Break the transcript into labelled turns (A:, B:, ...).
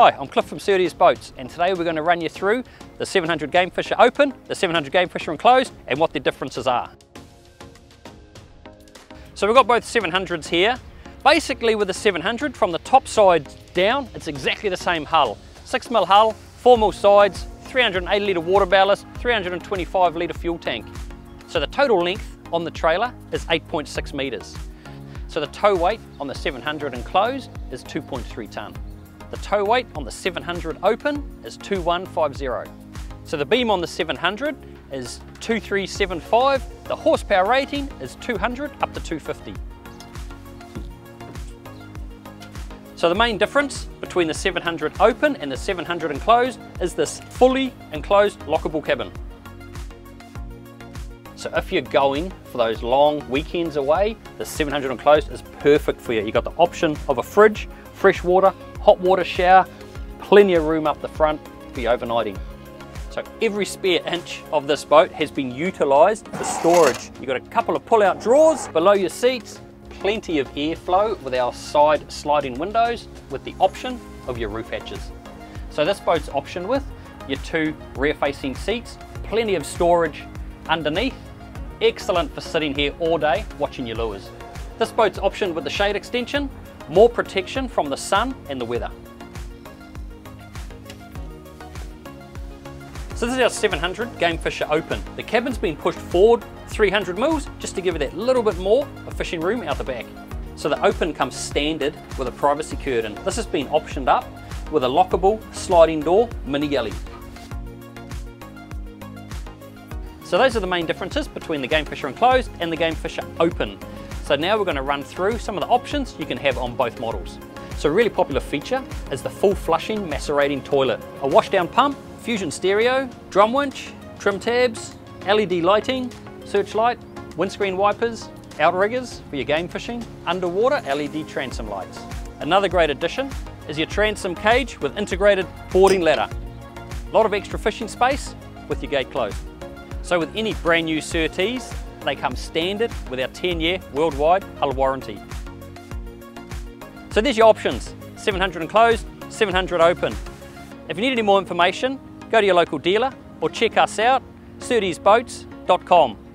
A: Hi, I'm Cliff from Surtees Boats and today we're going to run you through the 700 Game Fisher Open, the 700 Game Fisher Enclosed and what the differences are. So we've got both 700s here. Basically with the 700 from the top side down it's exactly the same hull. 6mm hull, 4mm sides, 380 litre water ballast, 325 litre fuel tank. So the total length on the trailer is 8.6 metres. So the tow weight on the 700 enclosed is 2.3 tonne. The tow weight on the 700 open is 2150. So the beam on the 700 is 2375, the horsepower rating is 200 up to 250. So the main difference between the 700 open and the 700 enclosed is this fully enclosed lockable cabin. So if you're going for those long weekends away, the 700 enclosed is perfect for you. You've got the option of a fridge, fresh water, hot water shower, plenty of room up the front for your overnighting. So every spare inch of this boat has been utilised for storage. You've got a couple of pull-out drawers below your seats, plenty of airflow with our side sliding windows with the option of your roof hatches. So this boat's option with your two rear-facing seats, plenty of storage underneath Excellent for sitting here all day watching your lures. This boat's optioned with the shade extension, more protection from the sun and the weather. So this is our 700 Game Fisher Open. The cabin's been pushed forward 300 mils just to give it that little bit more of fishing room out the back. So the Open comes standard with a privacy curtain. This has been optioned up with a lockable sliding door mini galley. So those are the main differences between the Game Fisher Enclosed and the Game Fisher Open. So now we're going to run through some of the options you can have on both models. So a really popular feature is the full flushing macerating toilet. A washdown pump, fusion stereo, drum winch, trim tabs, LED lighting, searchlight, windscreen wipers, outriggers for your game fishing, underwater LED transom lights. Another great addition is your transom cage with integrated boarding ladder. A lot of extra fishing space with your gate closed. So with any brand new Surtees, they come standard with our 10 year worldwide hull warranty. So there's your options, 700 enclosed, 700 open. If you need any more information, go to your local dealer or check us out, surteesboats.com.